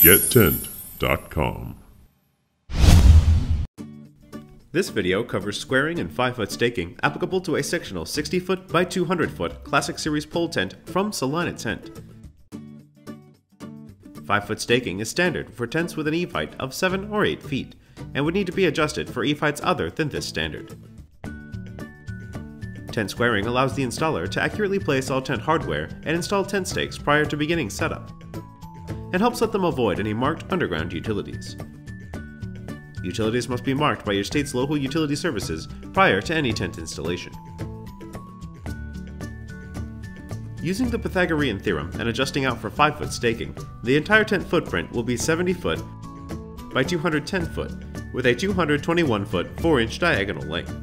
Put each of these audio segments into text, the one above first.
gettent.com. This video covers squaring and 5 foot staking applicable to a sectional 60 foot by 200 foot Classic Series pole tent from Celina Tent. 5 foot staking is standard for tents with an eave height of 7 or 8 feet, and would need to be adjusted for eave heights other than this standard. Tent squaring allows the installer to accurately place all tent hardware and install tent stakes prior to beginning setup, and helps let them avoid any marked underground utilities. Utilities must be marked by your state's local utility services prior to any tent installation. Using the Pythagorean theorem and adjusting out for 5 foot staking, the entire tent footprint will be 70 foot by 210 foot, with a 221 foot 4 inch diagonal length.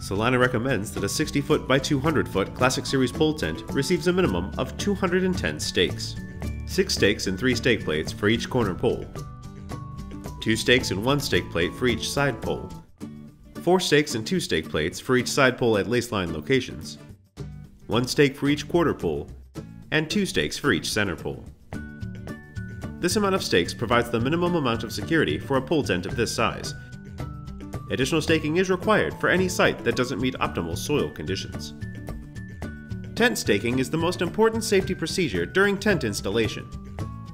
Celina recommends that a 60 foot by 200 foot Classic Series pole tent receives a minimum of 210 stakes. 6 stakes and 3 stake plates for each corner pole, 2 stakes and 1 stake plate for each side pole, 4 stakes and 2 stake plates for each side pole at laceline locations, 1 stake for each quarter pole, and 2 stakes for each center pole. This amount of stakes provides the minimum amount of security for a pole tent of this size. Additional staking is required for any site that doesn't meet optimal soil conditions. Tent staking is the most important safety procedure during tent installation.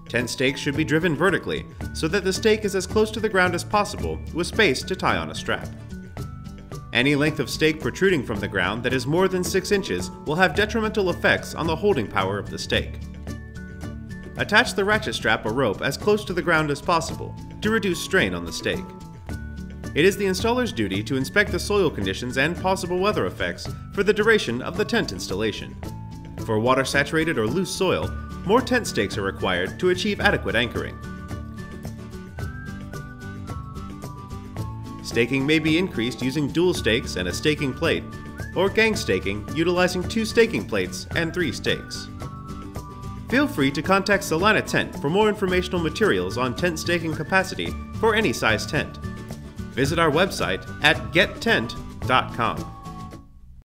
Tent stakes should be driven vertically so that the stake is as close to the ground as possible with space to tie on a strap. Any length of stake protruding from the ground that is more than 6 inches will have detrimental effects on the holding power of the stake. Attach the ratchet strap or rope as close to the ground as possible to reduce strain on the stake. It is the installer's duty to inspect the soil conditions and possible weather effects for the duration of the tent installation. For water saturated or loose soil, more tent stakes are required to achieve adequate anchoring. Staking may be increased using dual stakes and a staking plate, or gang staking utilizing two staking plates and three stakes. Feel free to contact Celina Tent for more informational materials on tent staking capacity for any size tent. Visit our website at gettent.com.